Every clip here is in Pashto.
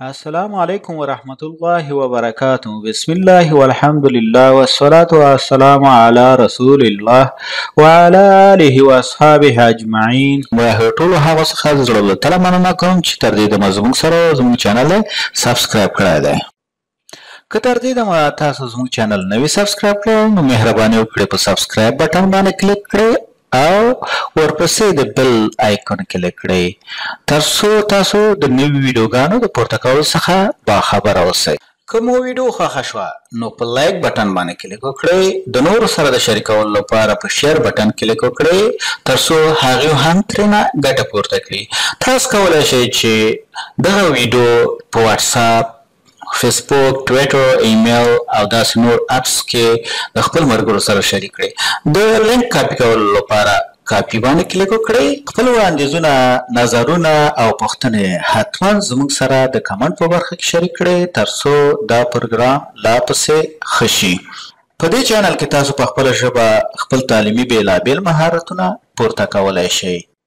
السلام علیکم ورحمت الله وبرکاته بسم الله والحمد لله والصلاة والسلام على رسول الله وعلى آله واصحابه اجمعین له ټولو هغه څخه زړه له تله مننه کوم چې تر دې دمه زموږ سره زموږ چینل سبسکرایب کړی دی که تر دې دمه تاسو زموږ چینل نوی سبسکرایب کړی نو مهرباني وکړئ په سبسکرایب بټن باندې کلیک کړئ او ورپسې د بل آیکون کلیک کړئ تر څو تاسو د نوي ویډیوګانو د پورته کولو څخه باخبره اوسئ که مو ویډیو خوښه شوه نو په لایک بټن باندې کلیک وکړئ د نورو سره د شریکولو لپاره په شیر بټن کلیک وکړئ تر څو هغوی هم ترینه ګټه پورته کړي تاسو کولای شئ چې دغه ویډیو په واتساپ فیسبوک، ټویټر، ایمیل او داسې نور اپس کې د خپل ملګرو سره شریک کړئ. د لینک کاپي کولو لپاره کاپي باندې کلیک وکړئ. خپل وړاندیزونه، نظرونه او پوښتنې حتماً زموږ سره د کمنټ په برخه کې شریک کړئ ترڅو دا پروګرام لا پسې ښه شي. په دې چینل کې تاسو په خپله ژبه خپل تعلیمي بېلابېل مهارتونه پورته کولای شئ.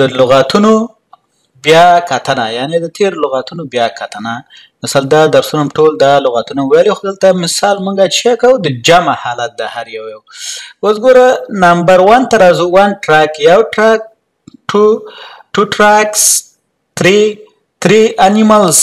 د لغاتونو بیا کتنه یعنی د تیر لغاتونو بیا کتنه مثلا دا درسونه ټول دا لغاتونه ویل خو دلته مثال مونږه چې کو د جمع حالت د هر یو یو اوس ګوره نمبر 1 تر از 1 ټریک یو ټریک 2 2 ټریکس 3 3 انیملز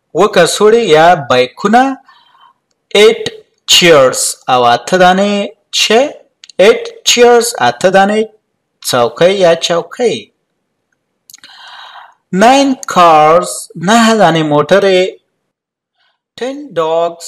اوه کڅوړې یا بیکونه ایټ چیئرز او اته دانې چه ایټ چیئرز اته دانې څوکۍ یا چوکۍ ناین کارز نهه دانې موټرې ټن ډاګز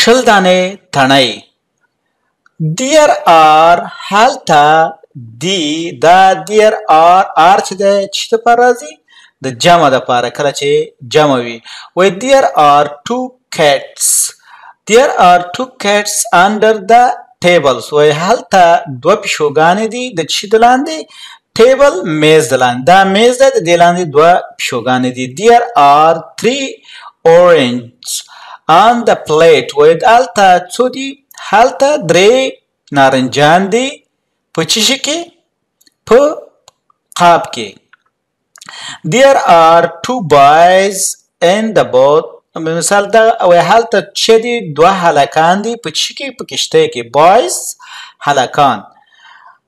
شل دانې تڼۍ دیر آر هلته دی دا دیر آر آر چې دی چې ته پر راځي د جمع د پاره کله چې جمع وي وای دیر آر ټو کټس دیر آر ټو کټس انډر د ټیبلز وای هلته دوه پیشوګانې دي د چی دلاندې ټیبل میز دلان دا میز ده د دې لاندې دوه پیشوګانې دي دیر آر تری اورنجز آن د پلیټ وایي هلته څو دي هلته درې نارنجان دي په څه شي کې په قاب کې دیر آر ټو بایز ان د بوت مثال دا او هلته چې دي دوه هلکان دي په څه کې په کشته کې بایز هلکان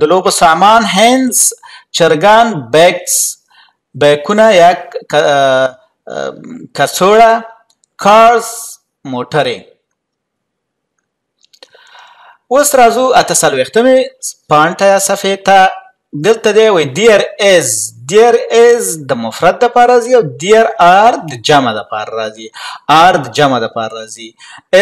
د لوبو سامان هینز چرګان بیکس بیکونه یا کڅوړه کارز موټرې اوس راځو اته څلوېښتمې پاڼ ته یا صفحې ته دلته دی وای دیر از دیر از د مفرد د پاره راځي او دیر آر د جمع د پاره راځي آر د جمع د پاره راځي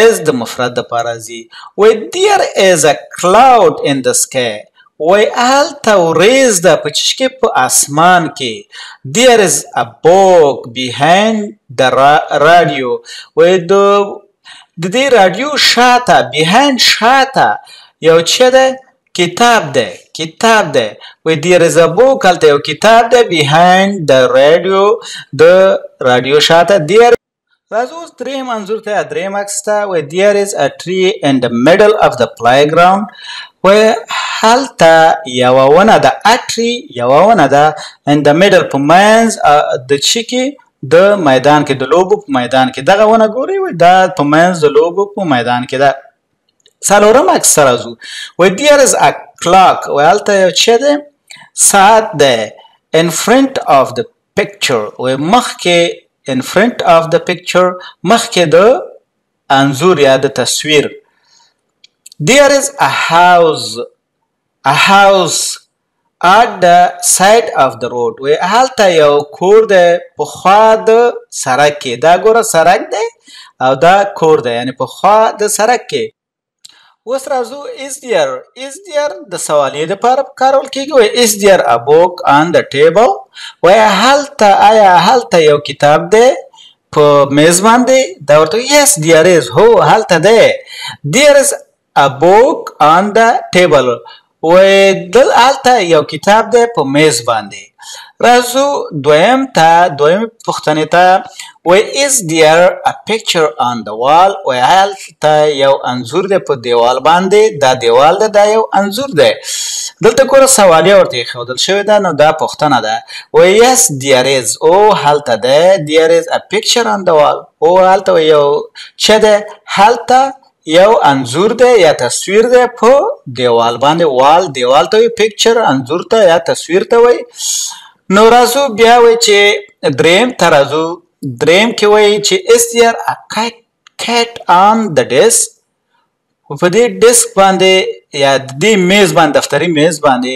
از د مفرد د پاره راځي وای دیر از ا کلاود ان د سکای وای هلته ورېز ده په چش کې په اسمان کې دیر از ا بوک بیهایند د رادیو وای د د دې رادیو شاته بیهایند شاته یو څه ده کتاب دی کتاب دی وې دی رزبو کلته یو کتاب دی بیهایند د رادیو د رادیو شاته دی راځو دریم انځور ته دریم عکس ته وې دیر از ا ټری ان د میډل اف د پلی ګراوند وې هلته یو ونه ده اټری یو ونه ده ان د میډل په منځ د چکی د میدان کې د لوبو په میدان کې دغه ونه ګوري وې دا په منځ د لوبو په میدان کې ده څلورم عکس ته راځو وای دیئر از ا کلاک وای هلته یو چې دی ساعت دی ان فرنټ آف د پکچر وای مخکې ان فرنټ آف د پکچر مخکې د انځور یا د تصویر دیئر از ا هاوس ا هاوس at the side of the road وې هلته یو کور دی په خوا د سرک کې دا ګوره سرک دی او دا کور دی یعنی په خوا د سرک کې اوس راځو is there is there د سوالیې د پاره کارول کیږي وې is there a book on the table وې هلته آیا هلته یو کتاب دی په میز باندې دا ورته yes there is هو هلته دی there is A book on the table و دل آلته یو کتاب دی په میز باندې رازو دویم تا دویم پختنې تا و is there a picture on the wall و هلته یو انزور دی په دیوال باندې دا دیوال ده دا یو انزور دی دلته ګوره سوالیه ورته ایښودل شوې ده نو دا پوښتنه ده و yes there is او هلته ده there is a picture on the wall او هلته یو څه ده هلته یو انځور دی یا تصویر دی په دیوال باندې وال دیوال ته وي پکچر انځور ته یا تصویر ته وي نو راځو بیا وي چې دریم ته راځو دریم کې وایي چې اس دیار ا کټ کټ آن د ډیسک په دې ډیسک باندې یا د دې میز باندې دفتري میز باندې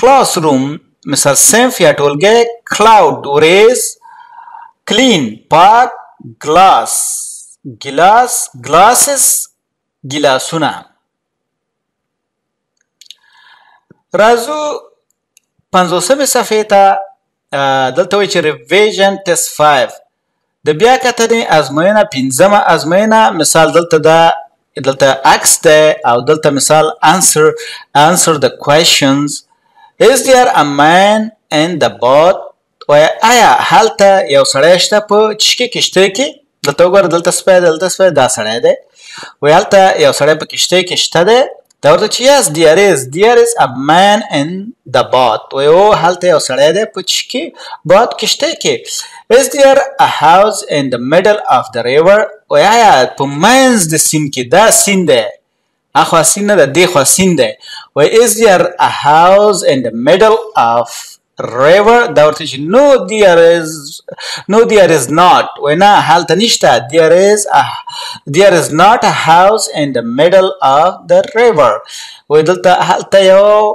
کلاس روم مثال صنف یا ټولګی کلاود ورېز کلین پاک ګلاس ګلاس ګلاسز ګلاسونه راځو پنځوسمې صفحې ته دلته وایي چې ریویژن ټیسټ 5 د بیا کتنې ازموینه پنځمه ازموینه مثال دلته دا دلته عکس ده او دلته مثال answer answer the questions is there a man in the boat وای آیا هلته یو سړی شته په چشکې کشته کې دلته وګوره دلته سپی دی دلته سپی دا سړی دی وایي هلته یو سړی په کښتۍ کې شته دی دا ورته چې یس دیئر از دیئر از ا مین ان د بات وایي او هلته یو سړی دی په چی کې بات کښتۍ کې از دیئر ا هاوس ان د میډل اف د ریور وایي آیا په منځ د سیند کې دا سیند دی اخوا سین نه ده دی خوا سین ده وای از دیئر ا هاوس ان د میډل اف ریور دا ورته چې نو دیئر از نو دیئر از ناٹ وای نه هلته نشته دیئر از دیئر از ناٹ ا هاوس ان د میډل اف د ریور وای دلته هلته یو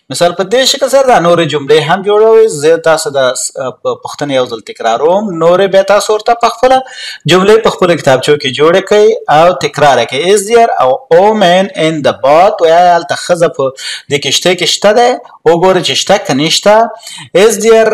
مثال په دې شکل سره دا نورې جملې هم جوړوي زه تاسو د پښتنې یو ځل تکراروم نورې به تاسو ورته په خپل جملې په خپل کتابچو کې جوړ کړئ او تکرار کړئ از دیر او او مین ان د بات و یا هلته خزه په د کشته کې شته ده وګورئ چې شته که نشته از دیر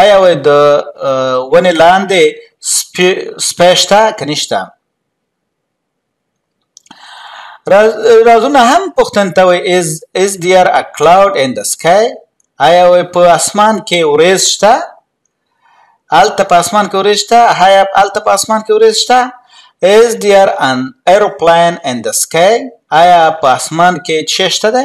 آیا وای د ونې لاندې سپی شته که نشته رازونه هم پوښتنه ته وای از از دیار ا کلاود ان د سکای آیا وای په اسمان کې ورېز شته الته په اسمان کې ورېز شته هایا الته په اسمان کې ورېز شته از دیار ان ایروپلان ان د سکای آیا په اسمان کې څه شته ده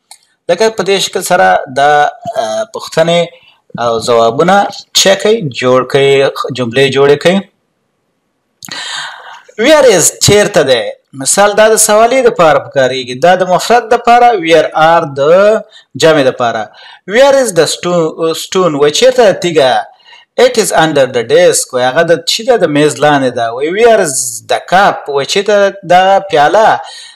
لکه په دې شکل سره دا پوښتنې او ځوابونه چه کوي جوړ کوي جملې جوړې کوي ویر از چیرته ده مثال دا د سوالې د پاره پکاريږي دا د مفرد د پاره ویر ار د جمع د پاره ویر از د سټون و چیرته تیګه It is under the desk و هغه د چی د میز لاندې ده وی ویر از د کپ و چیرته د پیاله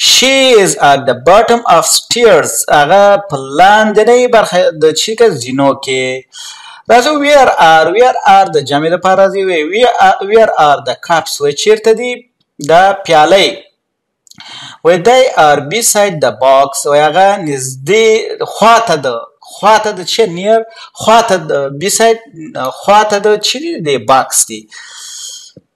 She is at the bottom of stairs. هغه په لاندنۍ برخه د چی که زینو کې راځو ویر آر ویر آر د جمع لپاره راځي ویر آر د کپس وای چیرته دي دا پیاله وای دی آر بی ساید د باکس وای هغه نږدې خواته د خواته د چې نیر خواته د بی ساید خواته د چې دی باکس دی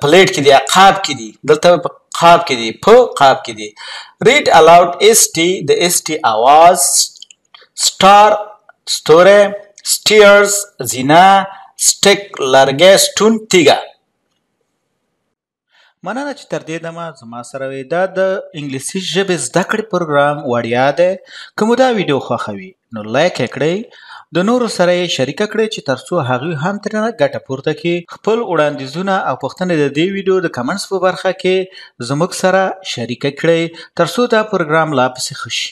پلیټ کې دی قاب کې دی دلته په قاب کې دی په قاب کې دی ریډ الاوډ اس ټي د اس ټي اواز سټار ستوره سټیرز زینا سټیک لرګی سټون تیګه مننه چې تر دې دمه زما سره وې دا د انګلیسي ژبې زده کړې پروګرام وړیا دی که مو دا ویډیو خوښوي نو لایک یې کړئ د نورو سره یې شریکه کړئ چې ترڅو هغوی هم ترنه ګټه پورته کړي خپل وړاندیزونه او پوښتنې د دې ویډیو د کمنټس په برخه کې زموږ سره شریکه کړئ ترڅو دا پروګرام لا پسې ښه شي